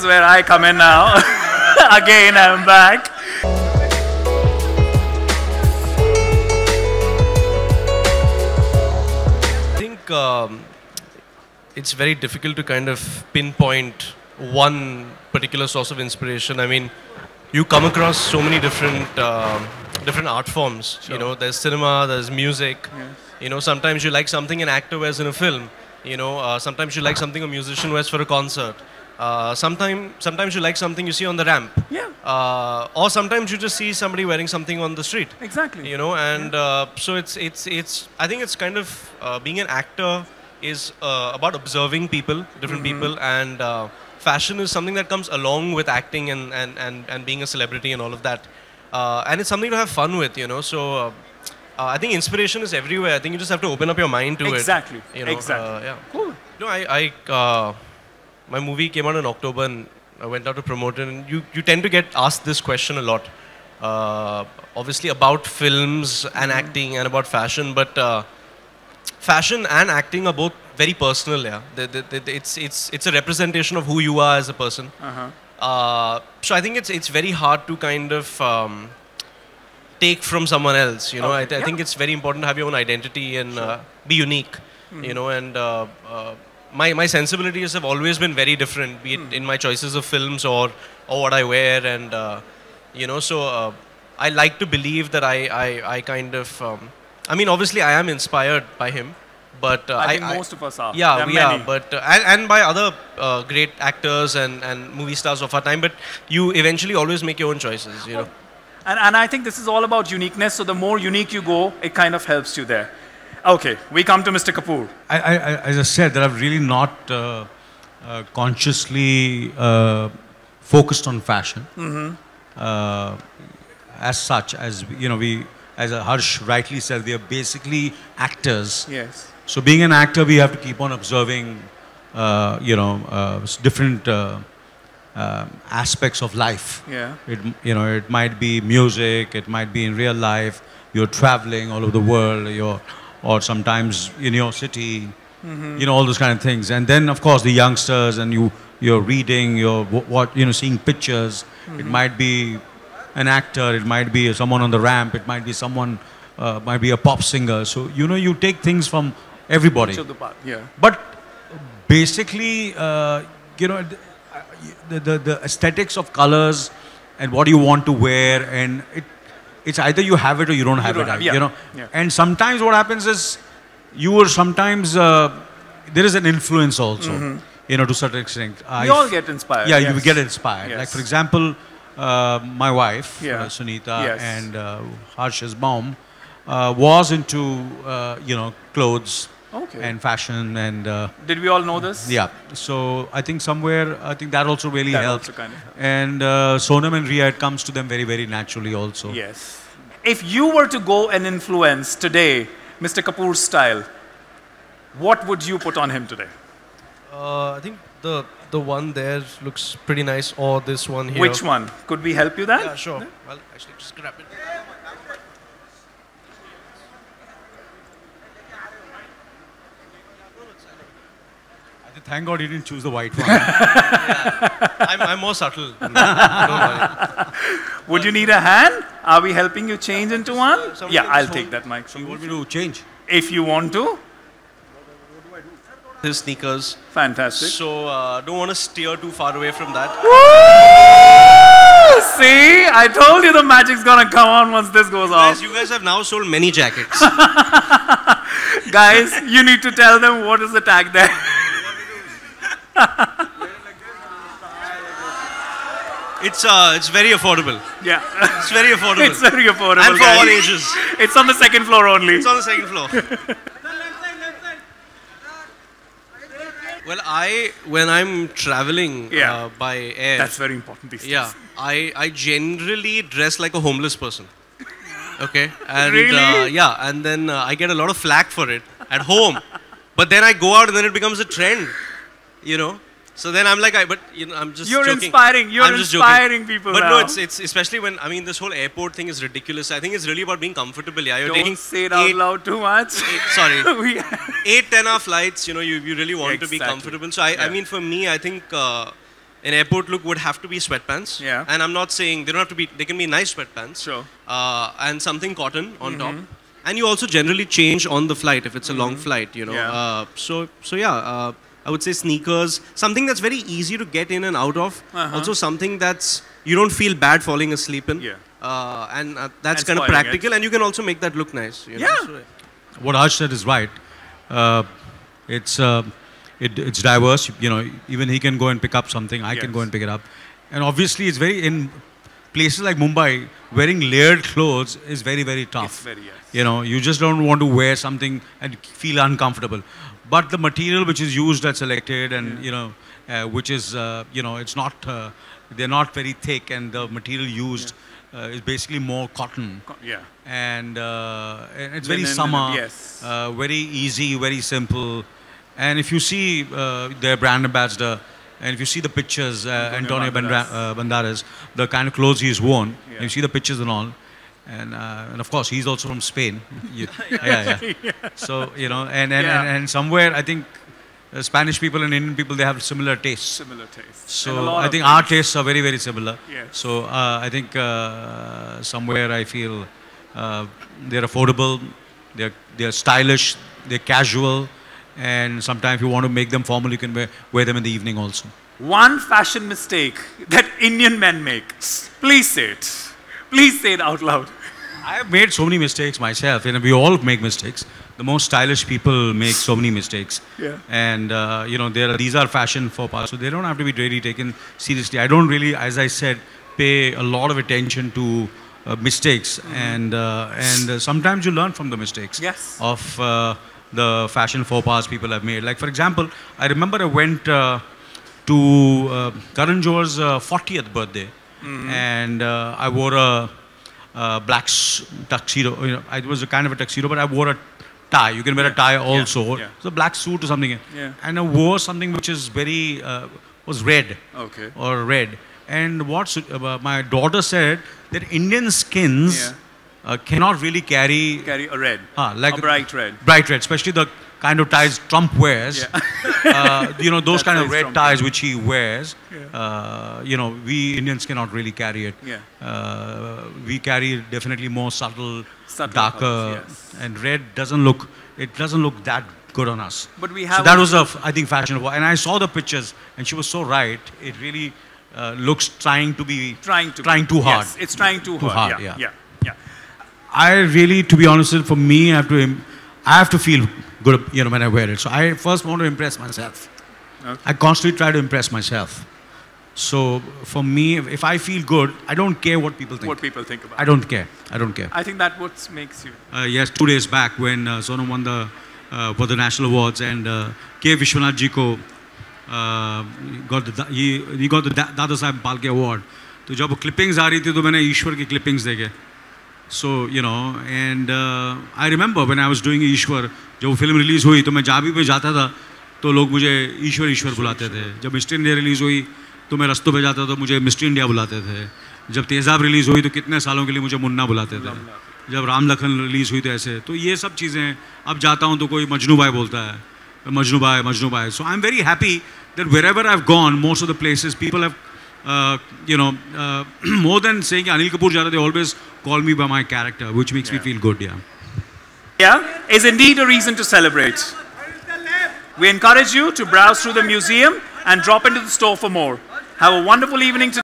Is where I come in now. Again, I'm back. I think um, it's very difficult to kind of pinpoint one particular source of inspiration. I mean, you come across so many different um different art forms. You know, there's cinema, there's music. You know, sometimes you like something an actor wears in a film. You know, uh, sometimes you like something a musician wears for a concert. Uh, sometimes, sometimes you like something you see on the ramp. Yeah. Uh, or sometimes you just see somebody wearing something on the street Exactly. you know and uh, so it's it's it's i think it's kind of uh, being an actor is uh, about observing people different people and uh, fashion is something that comes along with acting and and and, and being a celebrity and all of that uh, and it's something to have fun with you know so uh, uh, I think inspiration is everywhere. I think you just have to open up your mind to Exactly. it. You know, Exactly. Uh, yeah. Cool. No, I, I uh, my movie came out in October and I went out to promote it. And you, you tend to get asked this question a lot. Uh, obviously about films and acting and about fashion, but uh, fashion and acting are both very personal. Yeah, they, they, they, it's it's it's a representation of who you are as a person. Uh-huh. Uh, so I think it's it's very hard to kind of um, take from someone else. You know, I, Okay. I think it's very important to have your own identity and uh, be unique. Hmm. You know, and uh, uh, my my sensibilities have always been very different, be it Hmm. in my choices of films or or what I wear, and uh, you know, so uh, I like to believe that I I, I kind of. Um, I mean, obviously, I am inspired by him, but uh, I think most of us are. yeah, There we are, many. but uh, and, and by other uh, great actors and, and movie stars of our time. But you eventually always make your own choices, you know. And, and I think this is all about uniqueness. So the more unique you go, it kind of helps you there. Okay, we come to Mr. Kapoor. I, I, as I said, that I've really not uh, uh, consciously uh, focused on fashion. Uh, as such, as you know, we, as Harsh rightly said, we are basically actors. Yes. So being an actor, we have to keep on observing, uh, you know, uh, different uh, uh, aspects of life. Yeah. It, you know, it might be music, it might be in real life. You're traveling all over the world, you're, or sometimes in your city. You know all those kind of things, and then of course the youngsters, and you you're reading, you're wh- what you know, seeing pictures. It might be an actor, it might be someone on the ramp, it might be someone, uh, might be a pop singer. So you know you take things from everybody. Each of the part. Yeah. But basically, uh, you know, the, the, the aesthetics of colors and what you want to wear, and it, it's either you have it or you don't have don't it. have- You know, yeah. and sometimes what happens is you are sometimes uh, there is an influence also. You know, to a certain extent. We I all get inspired. yeah, yes. you get inspired. Like for example, uh, my wife, Yeah. uh, Sunita, Yes. and uh, Harsh's mom uh, was into uh, you know clothes Okay. and fashion and uh, Did we all know this? yeah. So I think somewhere I think that also really That helps. also kind of helps. And uh, Sonam and Rhea, it comes to them very very naturally also. Yes. If you were to go and influence today Mr. Kapoor's style, what would you put on him today? Uh, I think the the one there looks pretty nice, or this one here. Which one? Could we help you that? Yeah, sure. Well, actually, just grab it. Thank God he didn't choose the white one. I'm, I'm more subtle. Don't worry. Would you need a hand? Are we helping you change into one? somebody Yeah, I'll take that mic. you want me to change? If you want to. What do I do? His sneakers. Fantastic. So uh, don't want to steer too far away from that. Woo! See, I told you the magic's gonna come on once this goes off. Guys, you guys have now sold many jackets. Guys, you need to tell them what is the tag there. It's uh, it's very affordable. yeah. It's very affordable. It's very affordable. and for guys. all ages. It's on the second floor only. It's on the second floor. well, I when I'm traveling Yeah. uh, by air, That's very important these yeah, days. I I generally dress like a homeless person. Okay, and Really? uh, yeah, and then uh, I get a lot of flack for it at home, but then I go out and then it becomes a trend, you know. So then I'm like, I, but you know, I'm just You're joking. inspiring. You're I'm just joking. inspiring people But now. no, it's it's especially when I mean this whole airport thing is ridiculous. I think it's really about being comfortable. Yeah, you're Don't taking say it out eight- loud too much. eight- sorry, eight, ten hour flights, you know, you, you really want to be comfortable. So I, I mean, for me, I think uh, an airport look would have to be sweatpants. Yeah. And I'm not saying they don't have to be. They can be nice sweatpants. Sure. Uh, and something cotton on top. And you also generally change on the flight if it's a long flight. You know. Yeah. Uh, so so yeah. Uh, I would say sneakers, something that's very easy to get in and out of. Uh-huh. Also something that's you don't feel bad falling asleep in. Yeah. Uh, and uh, that's And kind of spoiling it. practical, and you can also make that look nice. You? Yeah. So, what Harsh said is right. Uh, it's uh, it, it's diverse. You know, even he can go and pick up something. I can go and pick it up. And obviously, it's very in places like Mumbai. Wearing layered clothes is very very tough. Very, yes. You know, you just don't want to wear something and feel uncomfortable. But the material which is used and selected, and you know, uh, which is uh, you know, it's not uh, they're not very thick, and the material used uh, is basically more cotton Co- Yeah. and, uh, and it's very Linen, summer, yes. uh, very easy, very simple. And if you see uh, their brand ambassador, and if you see the pictures, uh, Antonio Antonio Bandra- uh, Banderas, the kind of clothes he's worn, Yeah. you see the pictures and all, and, uh, and of course he's also from Spain. You- yeah, yeah. So you know, and and, Yeah. and, and somewhere I think uh, Spanish people and Indian people they have similar tastes. Similar tastes. So And a lot I think our tastes are very, very similar. Yes. So uh, I think uh, somewhere I feel uh, they're affordable, they're, they're stylish, they're casual, and sometimes if you want to make them formal, you can wear, wear them in the evening also. One fashion mistake that Indian men make. Please say it. Please say it out loud. I have made so many mistakes myself, and we all make mistakes. The most stylish people make so many mistakes. Yeah. And uh, you know, there are, these are fashion faux pas, so they don't have to be really taken seriously. I don't really, as I said, pay a lot of attention to uh, mistakes, and uh, and uh, sometimes you learn from the mistakes Yes. of uh, the fashion faux pas people have made. Like for example, I remember I went uh, to uh, Karan Johar's uh, 40th birthday, and uh, I wore a, uh black tuxedo. You know, it was a kind of a tuxedo, but I wore a tie. You can wear a tie also. yeah. It's a black suit or something. Yeah. And I wore something which is very uh, was red Okay. or red. And what uh, my daughter said that Indian skins Yeah. Uh, cannot really carry Carry a red. Ah, like a bright red. bright red, especially the kind of ties Trump wears. Yeah. uh, you know, those kind of red Trump ties which he wears. Yeah. Uh, you know, we Indians cannot really carry it. Yeah. Uh, we carry definitely more subtle, Subtle darker, colours, yes. and red doesn't look. It doesn't look that good on us. But we have So that was a I think, fashionable. And I saw the pictures, and she was so right. It really uh, looks trying to be Trying to. trying too hard. Yes, it's trying too, Too hard. hard, yeah. yeah. I really, to be honest, for me, I have to, I have to feel good, you know, when I wear it. So I first want to impress myself. Okay. I constantly try to impress myself. So for me, if I feel good, I don't care what people think. What people think about. I don't care. I don't care. I think that what makes you. Uh, yes, two days back when uh, Sonam won the uh, for the national awards and uh, K. Vishwanath uh, got the he, he got the Dada Saheb Phalke award. तो जब clippings आ रही थी तो मैंने ईश्वर की clippings देखे so you know and I remember when I was doing Ishwar जब वो फ़िल्म रिलीज़ हुई तो मैं भी पे जाता था तो लोग मुझे ईश्वर ईश्वर बुलाते थे। जब मिस्टर इंडिया रिलीज़ हुई तो मैं रस्तों पे जाता तो मुझे मिस्टर इंडिया बुलाते थे। जब तेज़ाब रिलीज़ हुई तो कितने सालों के लिए मुझे मुन्ना बुलाते थे। जब राम लखन रिलीज़ हुई तो ऐसे। तो ये सब चीज़ें, अब जाता हूँ तो कोई मजनू भाई बोलता है, Majnu Bhai Majnu Bhai. So I am very happy that wherever I have gone most of the places people have uh, you know, uh, more than saying Anil Kapoor Jara, they always call me by my character, which makes me feel good, yeah. Yeah, is indeed a reason to celebrate. We encourage you to browse through the museum and drop into the store for more. Have a wonderful evening today.